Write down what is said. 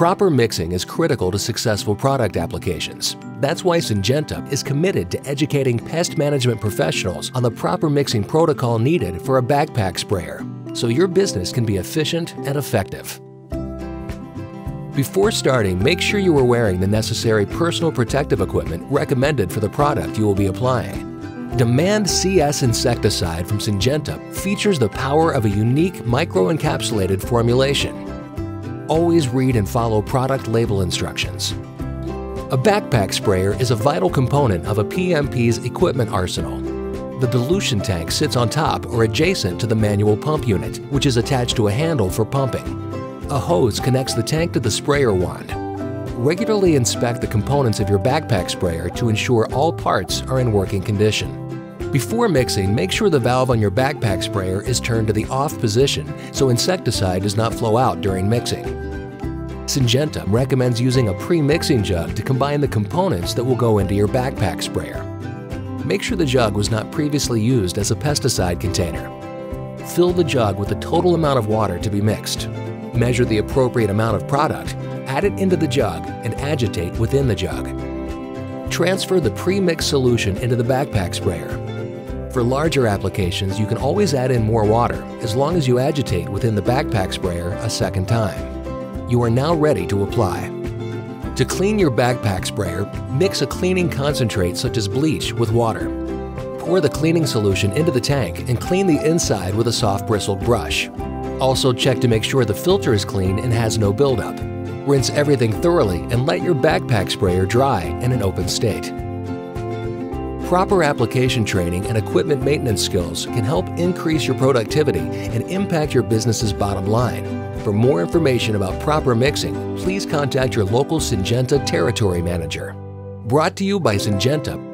Proper mixing is critical to successful product applications. That's why Syngenta is committed to educating pest management professionals on the proper mixing protocol needed for a backpack sprayer, so your business can be efficient and effective. Before starting, make sure you are wearing the necessary personal protective equipment recommended for the product you will be applying. Demand CS insecticide from Syngenta features the power of a unique micro-encapsulated formulation always read and follow product label instructions. A backpack sprayer is a vital component of a PMP's equipment arsenal. The dilution tank sits on top or adjacent to the manual pump unit, which is attached to a handle for pumping. A hose connects the tank to the sprayer wand. Regularly inspect the components of your backpack sprayer to ensure all parts are in working condition. Before mixing, make sure the valve on your backpack sprayer is turned to the off position so insecticide does not flow out during mixing. Syngenta recommends using a pre-mixing jug to combine the components that will go into your backpack sprayer. Make sure the jug was not previously used as a pesticide container. Fill the jug with the total amount of water to be mixed. Measure the appropriate amount of product, add it into the jug, and agitate within the jug. Transfer the pre-mixed solution into the backpack sprayer. For larger applications, you can always add in more water as long as you agitate within the backpack sprayer a second time you are now ready to apply. To clean your backpack sprayer, mix a cleaning concentrate such as bleach with water. Pour the cleaning solution into the tank and clean the inside with a soft bristled brush. Also check to make sure the filter is clean and has no buildup. Rinse everything thoroughly and let your backpack sprayer dry in an open state. Proper application training and equipment maintenance skills can help increase your productivity and impact your business's bottom line. For more information about proper mixing, please contact your local Syngenta Territory Manager. Brought to you by Syngenta